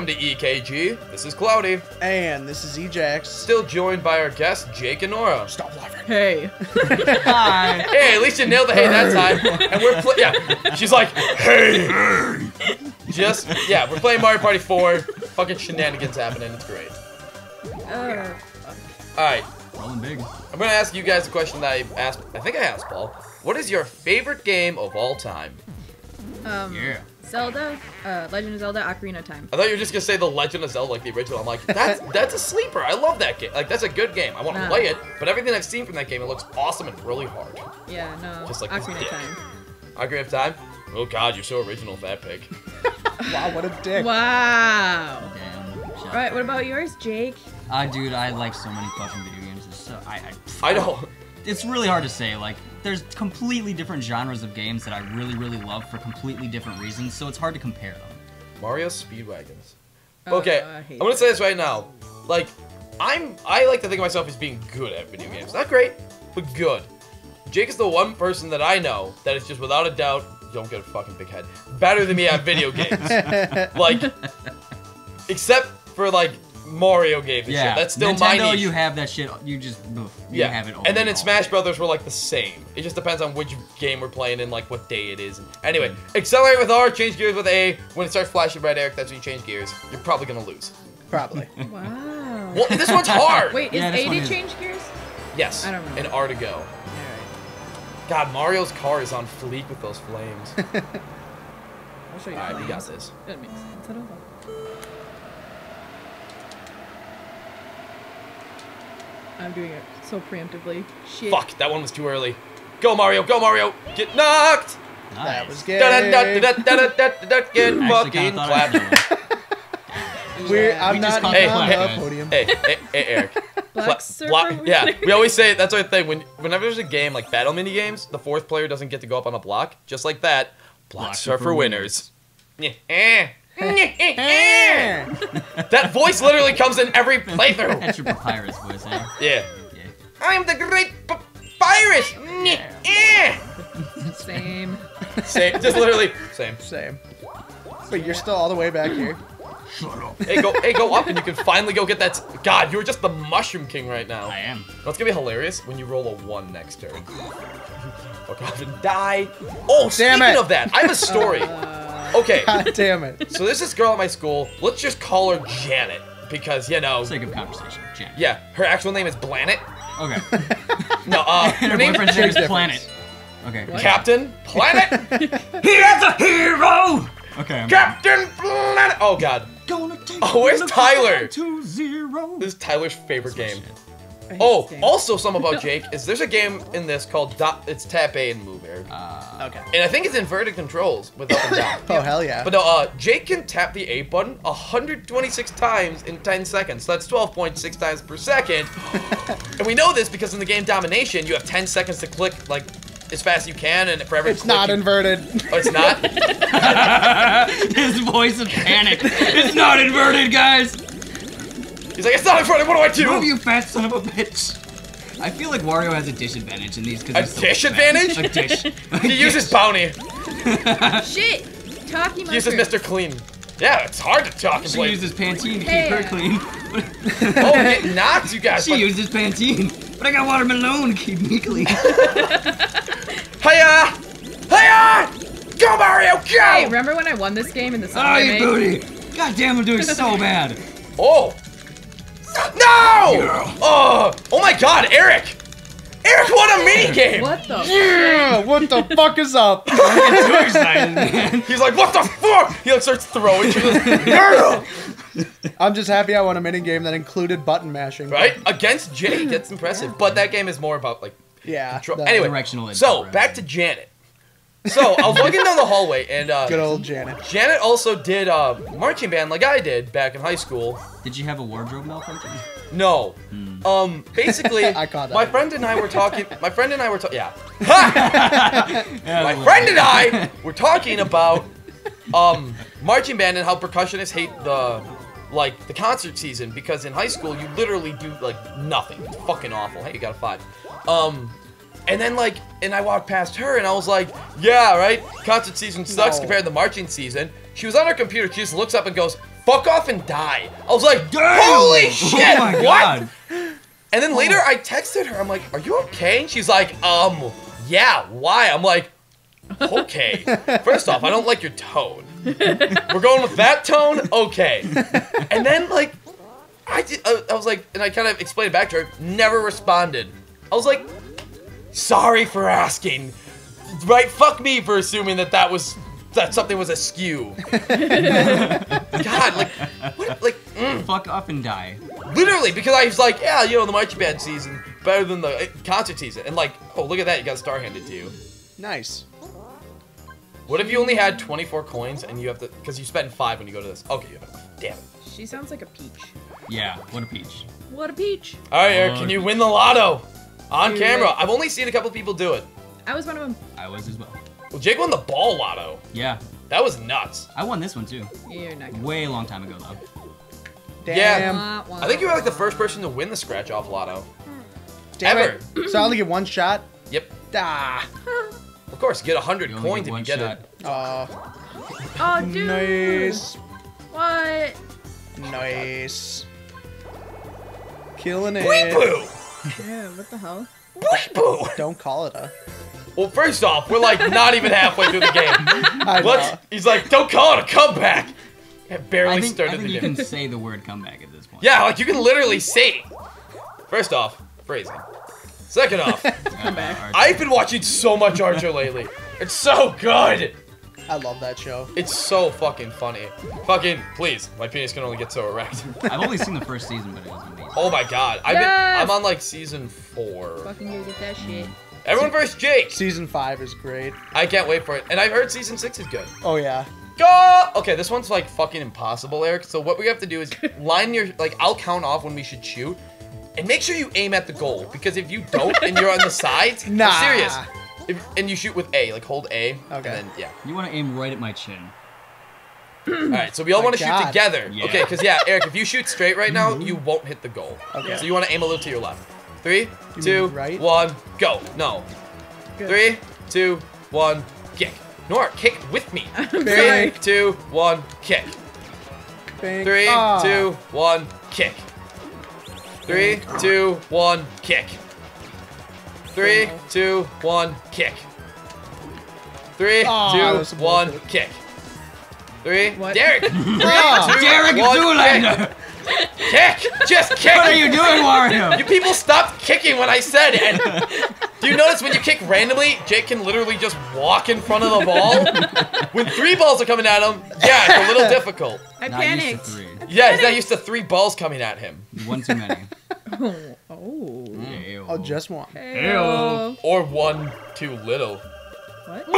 Welcome to EKG. This is Kloudy. And this is Ejax. Still joined by our guests, Jake and Nora. Stop laughing. Hey. Hi. Hey, at least you nailed the hey that time. And we're pl- yeah. She's like, hey. Just yeah, we're playing Mario Party 4. Fucking shenanigans happening. It's great. Uh, All right, Rolling big. I'm gonna ask you guys a question that I asked. I think I asked Paul. What is your favorite game of all time? um, Yeah. Zelda, uh, Legend of Zelda Ocarina of Time. I thought you were just gonna say The Legend of Zelda like the original. I'm like, that's that's a sleeper. I love that game. Like that's a good game. I want to Nah. play it, but everything I've seen from that game, it looks awesome and really hard. Yeah, no. Just like this Ocarina of. Time. Ocarina of Time. Oh God, you're so original with that pick. Wow, what a dick. Wow. Damn. Shut All right, what about yours, Jake? Ah, dude, I like so many fucking video games. It's so I, I I know. It's really hard to say. Like, there's completely different genres of games that I really, really love for completely different reasons. So it's hard to compare them. Mario Speedwagons. Oh, Okay, oh, I I'm gonna say this right now. Like, I'm I like to think of myself as being good at video games. Not great, but good. Jake is the one person that I know that is just without a doubt, don't get a fucking big head, better than me at video games. like, except for like Mario gave and Yeah, shit. That's still my Nintendo. niche. You have that shit. You just you yeah, have it. All and then in all. Smash Brothers, we're like the same. It just depends on which game we're playing and like what day it is. Anyway, mm-hmm. accelerate with R, change gears with A. When it starts flashing red, Eric, that's when you change gears. You're probably gonna lose. Probably. Wow. Well, this one's hard. Wait, is Yeah, this A one to is- change gears? Yes. I don't remember. And R to go. Alright. God, Mario's car is on fleek with those flames. I'll show you. Alright, we got this. That makes sense. I don't I'm doing it so preemptively. Shit. Fuck, that one was too early. Go Mario, go Mario! Get knocked! Nice. That Nice. was gay. Get fucking kinda thought I clapped. We're, I'm We not caught the on clap, the podium. Hey, hey, hey, Eric. Black Fla- surfer block- yeah, we always say that's our thing. When whenever there's a game like battle mini games, the fourth player doesn't get to go up on a block. Just like that, block, Block surfer surfer winners. Yeah. Eh. Eh. that voice literally comes in every playthrough. That's your papyrus voice, eh? Yeah. Yeah. I'm the great papyrus. Eh. Same. Same, just literally same. Same. But you're still all the way back here. Shut up. Hey, go, hey, go up, and you can finally go get that. God, you're just the Mushroom King right now. I am. What's gonna be hilarious when you roll a one next turn. Fuck off and die. Oh, Damn speaking it. of that, I have a story. Uh, Okay, God damn it. so there's this girl at my school. Let's just call her Janet because you know, Sake of conversation, Jen. yeah, her actual name is Planet. Okay. No, uh, and her her name boyfriend's name is difference. Planet. Okay. What? Captain Planet. He is a hero. Okay. I'm Captain Planet. Oh God, Gonna take Oh, where's Tyler? To zero. this is Tyler's favorite game. Oh, also some about Jake is there's a game in this called dot, it's tap A and move, Eric. Uh, Okay. And I think it's inverted controls with up and down. Oh, hell yeah. But no, uh, Jake can tap the A button 126 times in 10 seconds. So that's 12.6 times per second. and we know this because in the game Domination, you have 10 seconds to click like as fast as you can, and for every it's click not you- inverted. Oh, it's not. His voice of panic. it's not inverted, guys. He's like, it's not inverted. What do I do? Move, you fat son of a bitch. I feel like Wario has a disadvantage in these A because dish advantage? A dish. He uses bounty. Shit! Talkie He uses. Mr. Clean. Yeah, it's hard to talk She play. uses Pantene to Hey. keep her clean. Oh, get knocked, you guys. she uses Pantene, but I got watermelon to keep me clean. Hiya! Hiya! Go, Mario, go! Hey, remember when I won this game in the summer? oh, summer you booty! God damn, I'm doing so bad. Oh! No! Oh! Oh my God, Eric! Eric won a mini game. What the? Yeah, what the fuck is up? I'm getting too excited, man. He's like, what the fuck? He like starts throwing. Yeah! I'm just happy I won a mini game that included button mashing. right against Jay. That's impressive. But that game is more about like Yeah. control. Anyway, Directional input, so right. back to Janet. So I was walking down the hallway and uh, Good old Janet. Janet also did uh, marching band like I did back in high school. Did you have a wardrobe malfunction? No. Um, basically, I caught that. my friend and I were talking. My friend and I were talking. Yeah. Ha! my friend and I were talking about um marching band and how percussionists hate the like the concert season because in high school you literally do like nothing. It's fucking awful. Hey, you got a five. Um, and then like, and I walked past her and I was like, yeah, right. Concert season sucks No. compared to the marching season. She was on her computer. She just looks up and goes, fuck off and die. I was like, Damn! holy shit, Oh my what? god. And then later I texted her, I'm like, are you okay? And she's like, um, yeah, why? I'm like, okay. First off, I don't like your tone. We're going with that tone? Okay. And then, like, I, did, I, I was like, and I kind of explained it back to her, never responded. I was like, sorry for asking. Right, fuck me for assuming that that was, that something was askew. God, like, what, like, mm. Fuck up and die. Literally, because I was like, yeah, you know, the marching band season better than the uh, concert season, and like, oh, look at that, you got a star handed to you. Nice. What if you only had 24 coins and you have to, because you spend five when you go to this? Okay, you have it. Damn it. She sounds like a peach. Yeah, what a peach. What a peach. All right, Eric, can you win the lotto on Do camera? it. I've only seen a couple people do it. I was one of them. I was as well. Well, Jake won the ball lotto. Yeah, That was nuts. I won this one too. You're not gonna. Way long time ago though. Yeah. Damn. Wah, wah. I think you were like the first person to win the scratch off lotto. Damn ever. it. So I only get one shot. Yep. Ah. Of course, get 100 coins get if you get shot. it. Oh, Oh, dude. nice. What? Nice. Killing it. Weepoo! Yeah, what the hell? Weepoo! Don't call it a. Well, first off, we're like not even halfway through the game. I Let's. know. He's like, don't call it a comeback. It barely I think, I think the you game. can say the word comeback at this point. Yeah, like you can literally say. it. First off, phrasing. Second off, uh, Come back. I've been watching so much Archer lately. It's so good. I love that show. It's so fucking funny. Fucking please, my penis can only get so erect. I've only seen the first season, but it was amazing. Oh my god, I've Yes! been. I'm on like season four. Fucking go get that shit. Everyone versus Jake. Season five is great. I can't wait for it, and I've heard season six is good. Oh yeah. Go! Okay, this one's like fucking impossible, Eric. So what we have to do is line your like I'll count off when we should shoot, and make sure you aim at the goal because if you don't and you're on the sides, Nah. I'm serious. If, and you shoot with A, like hold A, and Okay. then yeah. You want to aim right at my chin. All right, so we all My want to shoot together. Yeah. Okay, because yeah, Eric, if you shoot straight right now, you won't hit the goal. Okay. So you want to aim a little to your left. Three, You two, right? one, go. No. Good. Three, two, one, kick. Nora, kick with me. Three, Sorry. two, one, kick. Bang. Three, Ah. two, one, kick. Three, two, one, kick. Three, two, one, kick. Three, Ah, two, that's some one, bullshit. kick. Three, What? Derek. Ah. Two, Derek one, Zoolander! Kick! Just kick! What are you doing, Wario? You people stopped kicking when I said it. Do you notice when you kick randomly, Jake can literally just walk in front of the ball? when three balls are coming at him, yeah, it's a little difficult. I Not used to panicked. three. Yeah, he's not used to three balls coming at him. One too many. Oh. Oh. Ew. Oh, just one. Hey-o. Or one too little. What?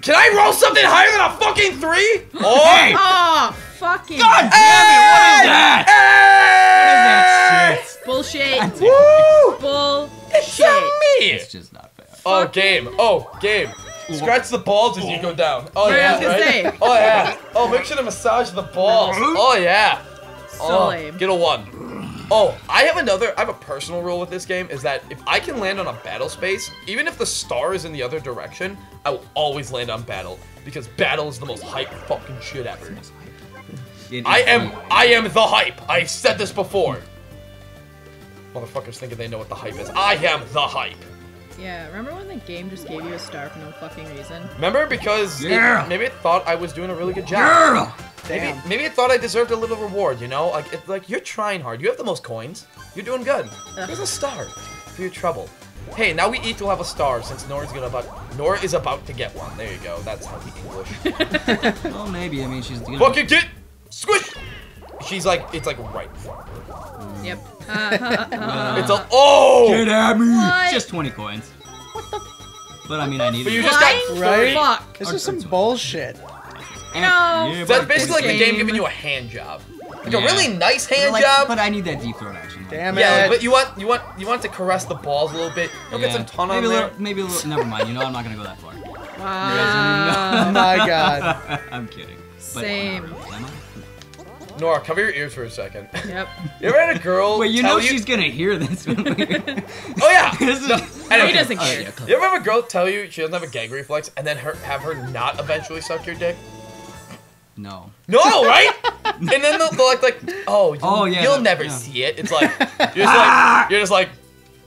Can I roll something higher than a fucking three? Oh! Hey! Oh, fucking God damn it! What is that? Hey! What is that shit? bullshit. Woo! Bullshit. Me! It's just not fair. Oh, game. Oh, game. Scratch the balls as you go down. Oh, yeah. right? Oh, yeah. Oh, make sure to massage the balls. Oh, yeah. So Oh, lame. Get a one. Oh, I have another. I have a personal rule with this game is that if I can land on a battle space, even if the star is in the other direction, I will always land on battle because battle is the most hype fucking shit ever. I am. I am the hype. I've said this before. Motherfuckers thinking they know what the hype is. I am the hype. Yeah, remember when the game just gave you a star for no fucking reason? Remember because it- maybe it thought I was doing a really good job. Girl! Maybe, Damn. maybe it thought I deserved a little reward, you know? Like, it's like you're trying hard. You have the most coins. You're doing good. Here's a star for your trouble. Hey, now we each will have a star since Nora's gonna about Nora is about to get one. There you go. That's how the English. Well, maybe. I mean, she's gonna. Fucking get squish. She's like, it's like right. in front. Yep. Uh, uh, uh, It's a oh. Get at me! What? Just 20 coins. What the? But I mean, I need But you it. just got Flying? 30. Fuck. This is some bullshit. No. Yeah, That's basically like the game Game. giving you a hand job, like a really nice hand like, job. But I need that deep throat action. Damn it. yeah, it. but you want you want you want to caress the balls a little bit. You'll get some ton maybe there. A little, maybe a little. Never mind. You know, I'm not gonna go that far. Wow. Ah, oh my god. I'm kidding. But, Same. Am Nora, cover your ears for a second. Yep. You ever had a girl Wait, you tell know she's gonna hear this. Oh yeah. this is. No, anyway. He doesn't Oh, care. yeah, You ever have a girl tell you she doesn't have a gag reflex and then her have her not eventually suck your dick? No. No, right? and then they'll, they'll like, like, oh, you, Oh, yeah, you'll the- never yeah. see it. It's like you're just like you're just like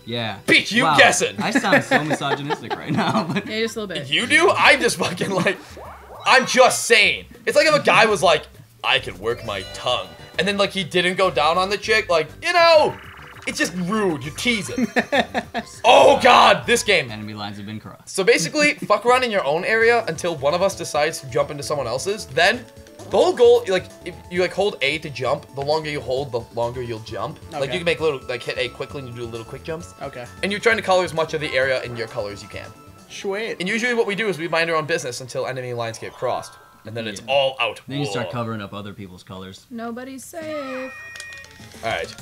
Yeah. Bitch, you Wow. guessing. I sound so misogynistic right now, but Yeah, just a little bit. you do. I'm just fucking like. I'm just saying. It's like if a guy was like, I can work my tongue, and then like he didn't go down on the chick. Like you know, it's just rude. You're teasing. oh God, this game. enemy lines have been crossed. So basically, fuck around in your own area until one of us decides to jump into someone else's. Then, the whole goal, like, if you like hold A to jump, the longer you hold, the longer you'll jump. Like you can make little, like hit A quickly and you do little quick jumps. Okay. And you're trying to color as much of the area in your color as you can. Sweet. And usually, what we do is we mind our own business until enemy lines get crossed, and then it's all out. Then you start covering up other people's colors. Nobody's safe. All right,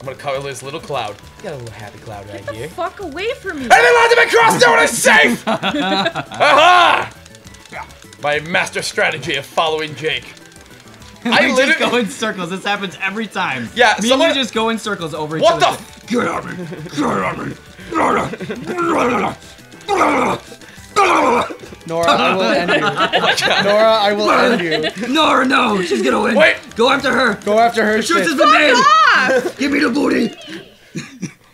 I'm gonna color this little cloud. You got a little happy cloud right here. Get the here. fuck away from me. Enemy lines have been crossed. No one is safe. Aha! My master strategy of following Jake. I literally- just go in circles. This happens every time. Yeah, me someone- and you just go in circles over each What the? other. f- Get at me! Get at me! Nora, I will end you. My god. Nora, I will end you. No, no, she's gonna win. Wait. go after her. Go after her Choice shit. has been made. Ah! Give me the booty.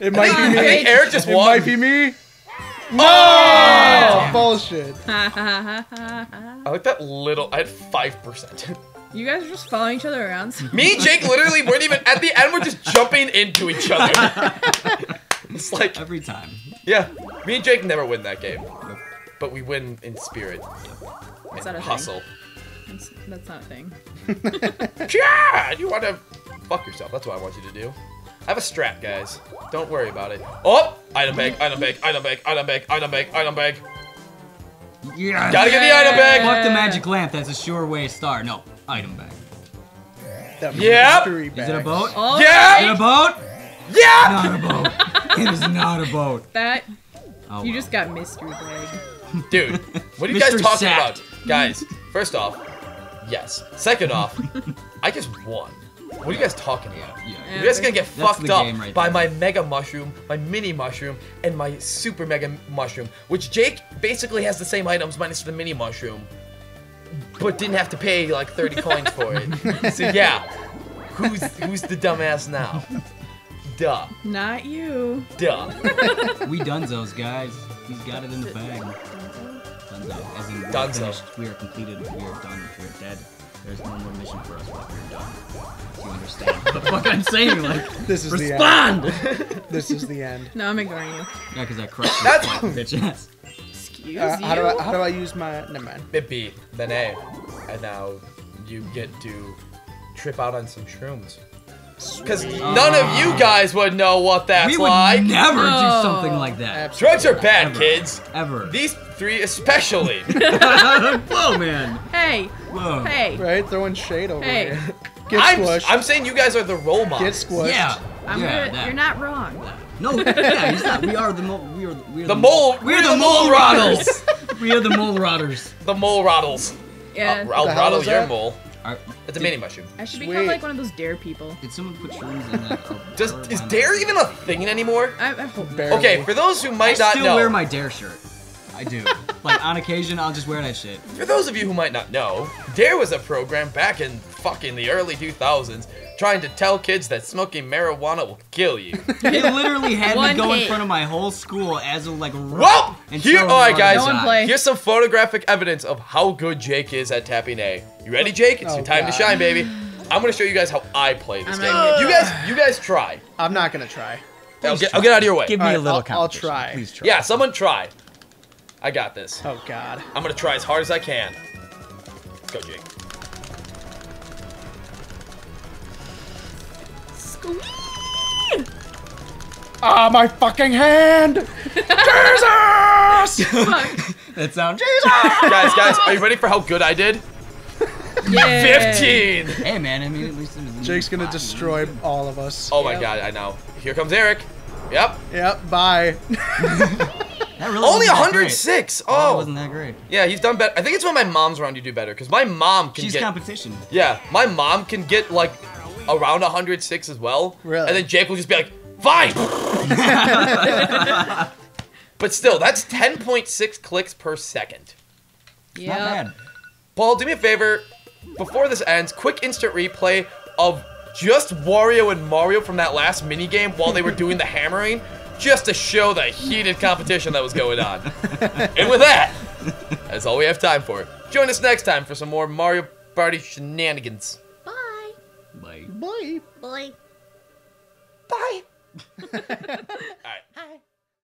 It might be me. Eric just It won. might be me. Oh! oh! Bullshit. I like that little. I had five percent. you guys are just following each other around. Me and Jake literally weren't even at the end. We're just jumping into each other. it's like, Every time. yeah, me and Jake never win that game, but we win in spirit and Is that a thing? hustle. That's, that's not a thing. Yeah, you want to fuck yourself. That's what I want you to do. I have a strat, guys. Don't worry about it. Oh, item bag, item bag, item bag, item bag, item bag, item bag. Yeah. Gotta get the item bag. Fuck the magic lamp. That's a sure way star. No, item bag. That Yep. mystery Is it a boat? Oh, Yeah! Is it a boat? Yeah. Not a boat. it is not a boat. That Oh, you well. just got mystery bag. Dude, what are you guys talking Sack. about? Guys, first off, yes. Second off, I just won. What are you guys talking about? Yeah. You guys are gonna get That's fucked up right by there. my mega mushroom, my mini mushroom, and my super mega mushroom, which Jake basically has the same items minus the mini mushroom, but didn't have to pay like 30 coins for it. So yeah, who's who's the dumbass now? Duh, Not you. duh. We dunzos, guys. He's got it in the bag. Dunzo. As in, we are Dunzo. finished. We are completed. We are done. We are dead. There's no more mission for us. But we're done. You understand? what the fuck I'm saying? Like, This is the respond! end. This is the end. No, I'm ignoring you. yeah, because I crushed That's- your bitch ass. Excuse Uh, you. how do I how do I use my never mind. Bit B, then A, and now you get to trip out on some shrooms. Because none of you guys would know what that's we would like. never No. do something like that. Absolutely. Drugs are bad, Ever. kids. Ever. These three especially. Whoa, man. Hey, Whoa. hey. Right, throwing shade over Hey. here. Get I'm, squished. I'm saying you guys are the role models. Get squished. Yeah. I'm yeah, gonna, you're not wrong. No, yeah, he's not. We are the mole. We are. We are The mole. We're the mole rotters. we are the mole rotters. The mole rottles. Yeah. I'll, I'll the hell rattle your that? mole. Are, It's a mini mushroom. I should Sweet. become like one of those dare people. did someone put shrooms in that? uh, Does is dare even a thing anymore? I, I hope. Okay, for those who I might not still know, wear my dare shirt. I do. like on occasion, I'll just wear that shit. for those of you who might not know, Dare was a program back in fucking the early 2000s trying to tell kids that smoking marijuana will kill you. They literally had me One go in front of my whole school as a like. Whoa! and Here, throw all right, a guys. No one play. Here's some photographic evidence of how good Jake is at tapping A. You ready, Jake? It's Oh, your time to shine, baby. I'm gonna show you guys how I play this I'm game. not- You guys, you guys try. I'm not gonna try. I'll get, I'll get out of your way. Give me All a little I'll- I'll try. Please try. Yeah, someone try. I got this. Oh God. I'm gonna try as hard as I can. Let's go, Jake. Squeak! Ah, my fucking hand! Jesus! Fuck. That sound. guys, guys, are you ready for how good I did? Yeah. 15! Hey man, I mean at least it was Jake's gonna destroy all of us. Oh my god, I know. Here comes Eric. Yep. Yep. Bye. That really Only 106. great. That Oh. wasn't that great. Yeah, he's done better. I think it's when my mom's around you do better, because my mom can She's get. competition. Yeah, my mom can get like around 106 as well. Really? And then Jake will just be like, fine! but still, that's 10.6 clicks per second. Not Yeah. bad. Paul, do me a favor. before this ends, quick instant replay of just Wario and Mario from that last mini game while they were doing the hammering, just to show the heated competition that was going on. and with that, that's all we have time for. Join us next time for some more Mario Party shenanigans. Bye. Like. Bye. Bye. Bye. all right. Hi.